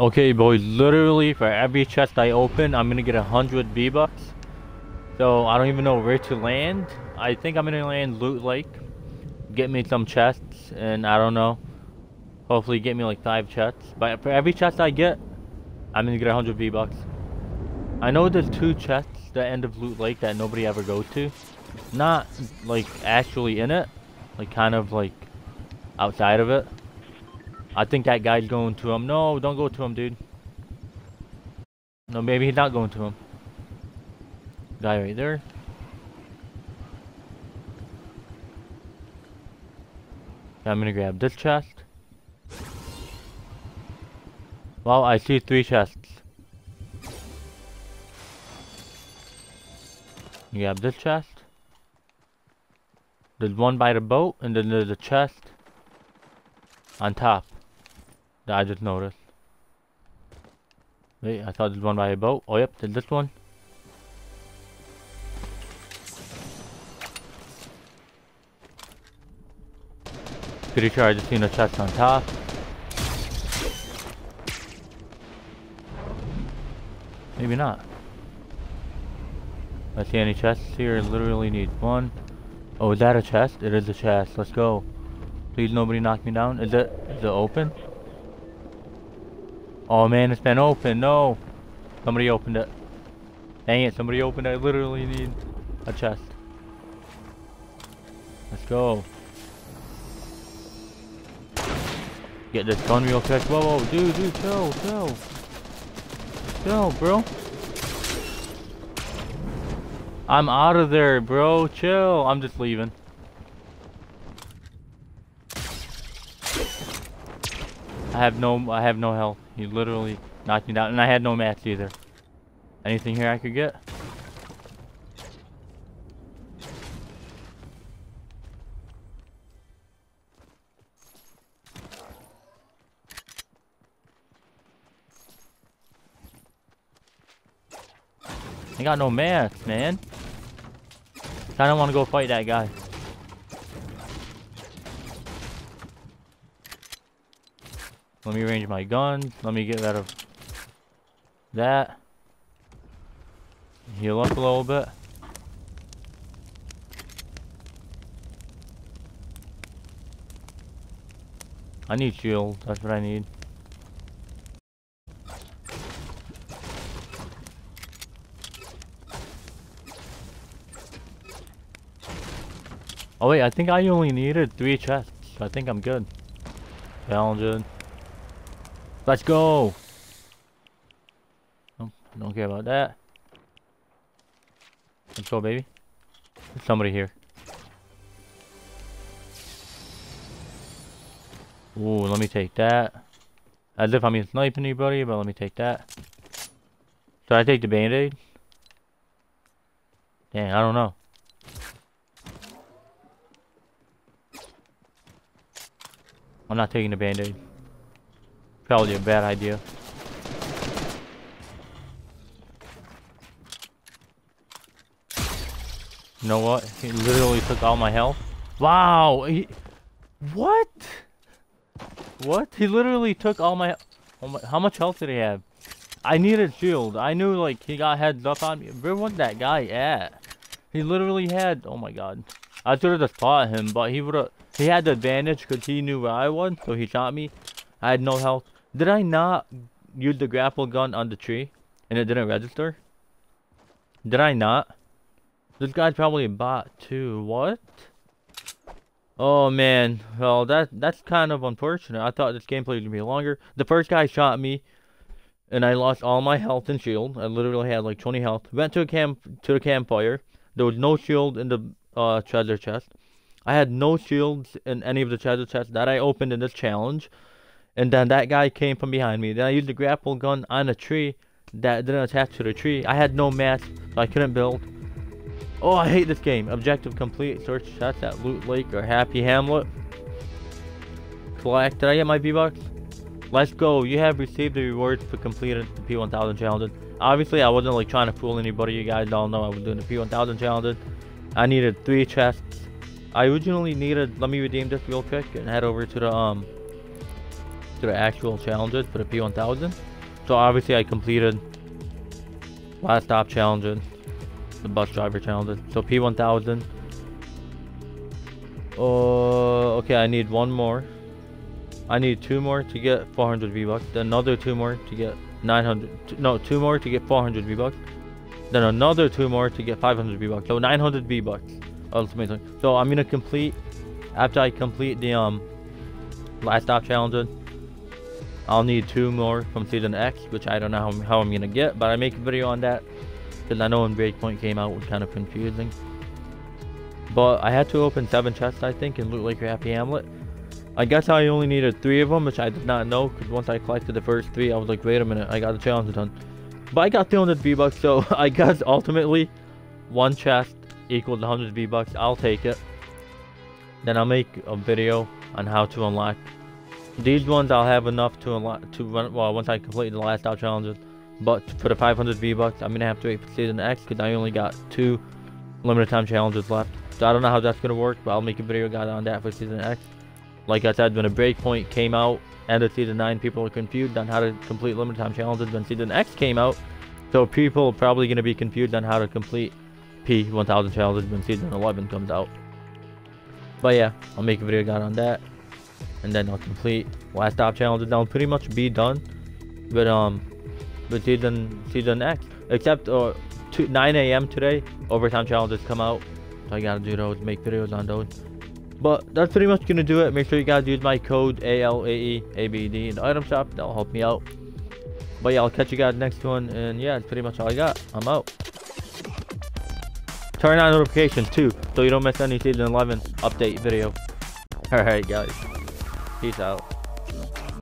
Okay, boys, literally for every chest I open, I'm gonna get a hundred V-Bucks. So I don't even know where to land. I think I'm gonna land Loot Lake, get me some chests, and I don't know. Hopefully get me like five chests. But for every chest I get, I'm gonna get a hundred V-Bucks. I know there's two chests the end of Loot Lake that nobody ever goes to. Not like actually in it, like kind of like outside of it. I think that guy's going to him. No, don't go to him, dude. No, maybe he's not going to him. Guy right there. I'm gonna grab this chest. Wow, I see three chests. You grab this chest. There's one by the boat, and then there's a chest on top that I just noticed. Wait, I thought there's one by a boat. Oh, yep, there's this one. Pretty sure I just seen a chest on top. Maybe not. I see any chests here. Literally need one. Oh, is that a chest? It is a chest. Let's go. Please nobody knock me down. Is it is it open? Oh man, it's been open. No. Somebody opened it. Dang it, somebody opened it. I literally need a chest. Let's go. Get this gun real quick. Whoa, whoa, dude, dude, chill, chill. Chill, bro. I'm out of there, bro. Chill. I'm just leaving. I have no I have no health. He literally knocked me down and I had no mats either. Anything here I could get? I got no mats, man. Want to go fight that guy. Let me arrange my guns. Let me get rid of that. Heal up a little bit. I need shield. That's what I need. Oh wait, I think I only needed three chests. I think I'm good. Challenging. Let's go! Nope, don't care about that. Let's go, baby. There's somebody here. Ooh, let me take that. As if I'm sniping anybody, but let me take that. Should I take the band-aid? Dang, I don't know. I'm not taking the band-aid. Probably a bad idea. You know what? He literally took all my health. Wow! He, what? What? He literally took all my, my... How much health did he have? I needed shield. I knew like he got heads up on me. Where was that guy at? He literally had, oh my god. I should have just fought him, but he would have, he had the advantage because he knew where I was, so he shot me. I had no health. Did I not use the grapple gun on the tree and it didn't register? Did I not? This guy's probably a bot too. What? Oh man, well that that's kind of unfortunate. I thought this gameplay was gonna be longer. The first guy shot me, and I lost all my health and shield. I literally had like 20 health. Went to a camp to the campfire. There was no shield in the uh, treasure chest. I had no shields in any of the treasure chests that I opened in this challenge. And then that guy came from behind me. Then I used the grapple gun on a tree that didn't attach to the tree. I had no mats, so I couldn't build. Oh, I hate this game. Objective complete. Search chests at Loot Lake or Happy Hamlet. Collect. Did I get my V-Bucks? Let's go. You have received the rewards for completing the P1000 challenges. Obviously, I wasn't like trying to fool anybody. You guys all know I was doing the P1000 challenges. I needed three chests. I originally needed, let me redeem this real quick and head over to the, um, to the actual challenges for the P1000. So obviously I completed last stop challenges, the bus driver challenges. So P1000. Oh, okay, I need one more. I need two more to get 400 V-Bucks. Another two more to get 900. No, two more to get 400 V-Bucks. Then another two more to get 500 V-Bucks. So 900 V-Bucks. Ultimately. So I'm gonna complete after I complete the um last stop challenges. I'll need two more from season X, which I don't know how, how I'm gonna get, but I make a video on that because I know when Breakpoint came out it was kind of confusing. But I had to open seven chests, I think, in Loot Lake Happy Hamlet. I guess I only needed three of them, which I did not know, because once I collected the first three, I was like, wait a minute, I got the challenge done. But I got 300 V-Bucks, so I guess ultimately, one chest equals 100 V-Bucks. I'll take it. Then I'll make a video on how to unlock. These ones I'll have enough to to run, well, once I complete the last stop challenges. But for the 500 V-Bucks, I'm going to have to wait for Season X, because I only got two limited time challenges left. So I don't know how that's going to work, but I'll make a video guide on that for Season X. Like I said, when a breakpoint came out, end of season 9, people were confused on how to complete limited time challenges when season X came out. So people are probably going to be confused on how to complete P1000 challenges when season 11 comes out. But yeah, I'll make a video guide on that. And then I'll complete last stop challenges. I'll pretty much be done with um with season season X. Except uh 9 a.m. today, overtime challenges come out. So I gotta do those, make videos on those. But that's pretty much gonna do it. Make sure you guys use my code ALAEABED in the item shop. That'll help me out. But yeah, I'll catch you guys next one. And yeah, that's pretty much all I got. I'm out. Turn on notifications too, so you don't miss any season 11 update video. Alright guys. Peace out.